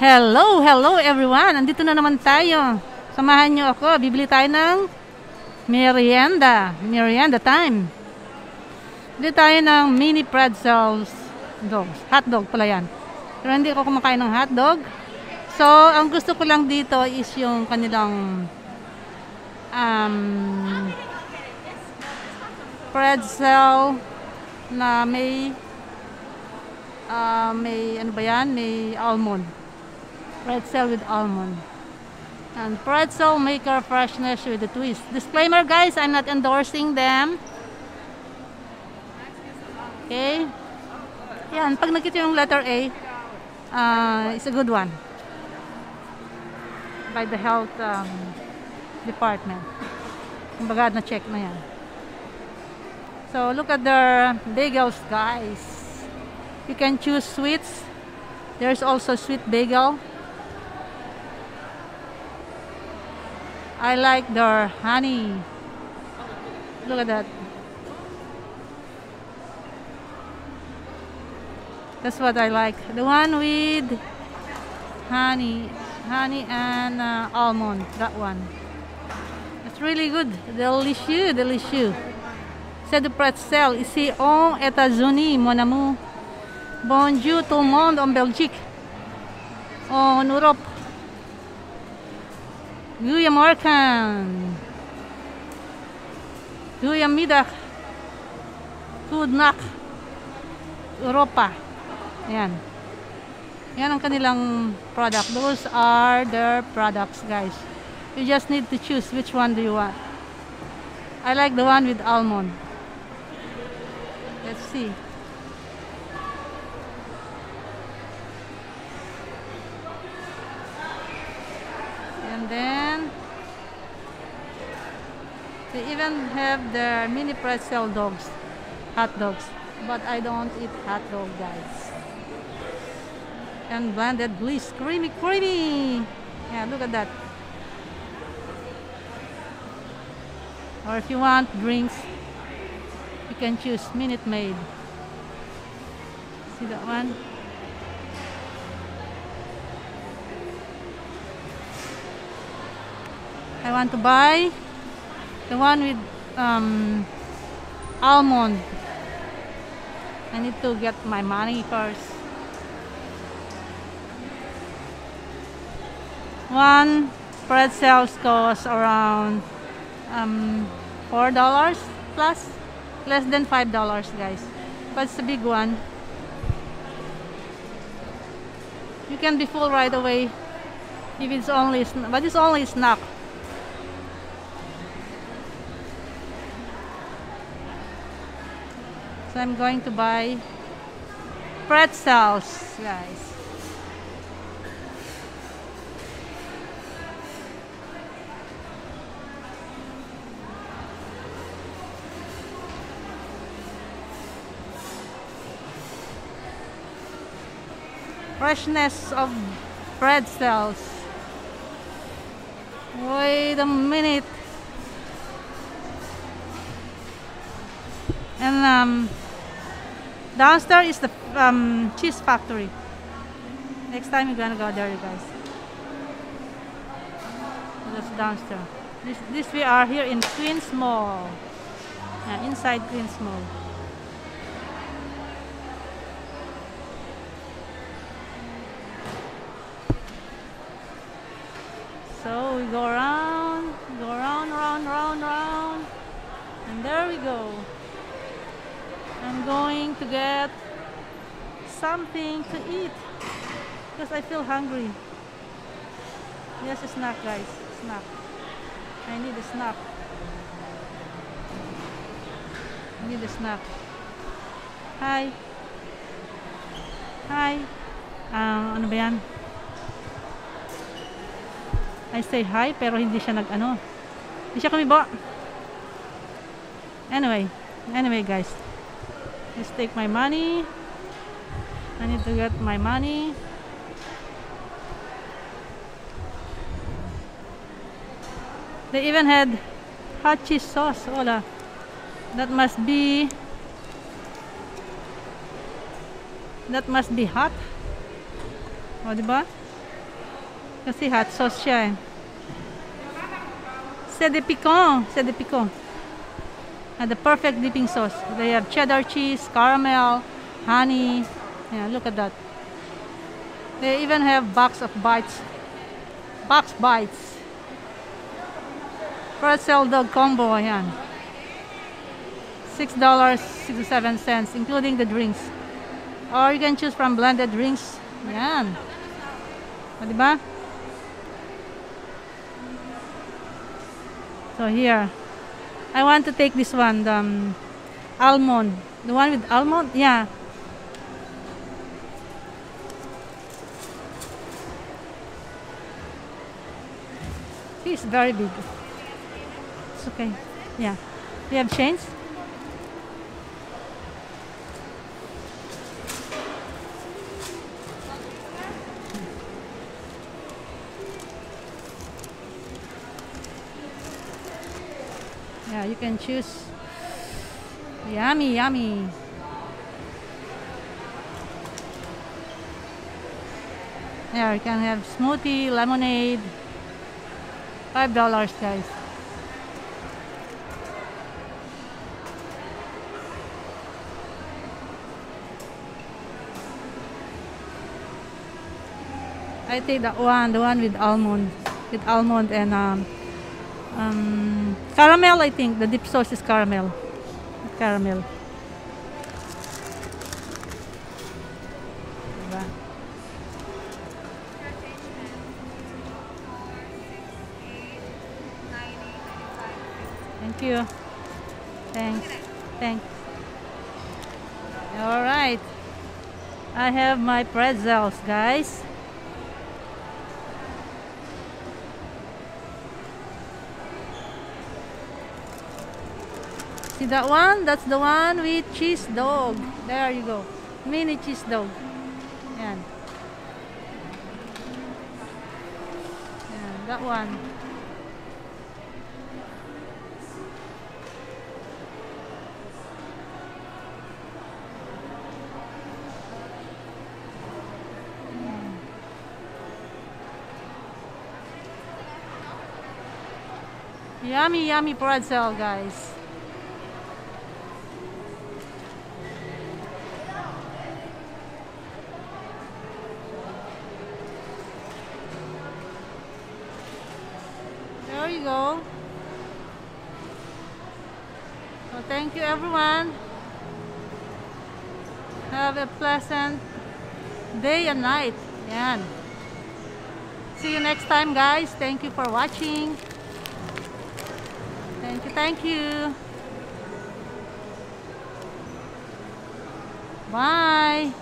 Hello, hello everyone! Andito na naman tayo. Samahan niyo ako. Bibili tayo ng merienda. Merienda time. Bibili tayo ng mini pretzels dogs. Hot dog pala yan. Pero hindi ako kumakain ng hot dog. So, ang gusto ko lang dito is yung kanilang um, pretzel na may uh, may ano ba yan? May almond. Pretzel with almond. And pretzel maker freshness with a twist. Disclaimer guys, I'm not endorsing them. Okay? Yan, pag nakita yung letter A, uh, it's a good one. By the health um, department. Kumbaga na-check na yan. So, look at their bagels guys. You can choose sweets. There's also sweet bagel. I like their honey. Look at that. That's what I like. The one with honey, honey and uh, almond. That one. It's really good. Delicious, delicious. C'est du pretzel. Ici, en États-Unis, mon amour. Bonjour tout le monde en Belgique. En Europe. Goedemorgen. Goedemiddag. Good nacht. Europa. Ayan. Yan ang kanilang product. Those are their products, guys. You just need to choose which one do you want. I like the one with almond. Let's see. And then they even have their mini pretzel dogs, hot dogs. But I don't eat hot dog, guys. And blended bliss, creamy, creamy. Yeah, look at that. Or if you want drinks, you can choose Minute Maid. See that one? I want to buy the one with um, almond. I need to get my money first. One bread pretzels costs around um, four dollars plus, less than five dollars, guys. But it's a big one. You can be full right away if it's only, but it's only snack. So I'm going to buy pretzels, guys. Freshness of pretzels. Wait a minute. And um, downstairs is the um, cheese factory. Next time you're gonna go there, you guys. That's downstairs. This, this we are here in Queens Mall. Yeah, inside Queens Mall. So we go around, go around, round, round, round, and there we go. I'm going to get something to eat because I feel hungry. Yes, snack, guys. Snack. I need a snack. I need a snack. Hi. Hi. Um, ano ba yan? I say hi pero hindi siya nag ano. Hindi siya kumibo. Anyway. Anyway, guys. Just take my money. I need to get my money. They even had hot cheese sauce. Hola. That must be that must be hot. O, di ba? Kasi hot sauce siya eh. C'est de picon. C'est de picon. And the perfect dipping sauce. They have cheddar cheese, caramel, honey. Yeah, look at that. They even have box of bites. Box bites. Pretzel dog combo. Ayan. $6.67 including the drinks. Or you can choose from blended drinks. Ayan. O, oh, diba? So here, I want to take this one, the um, almond. The one with almond? Yeah. It's very big. It's okay. Yeah. You have chains? You can choose. Yummy, yummy. Yeah, you can have smoothie, lemonade. Five dollars, guys. I take that one, the one with almond, with almond and um, um, caramel. I think the dip sauce is caramel, caramel. Thank you. Thanks. Thanks. All right. I have my pretzels, guys. See that one? That's the one with cheese dog. There you go. Mini cheese dog. Yan, that one. Yummy, yummy pretzel, guys. There you go. So thank you everyone. Have a pleasant day and night. Yan. See you next time guys. Thank you for watching. Thank you, thank you. Bye.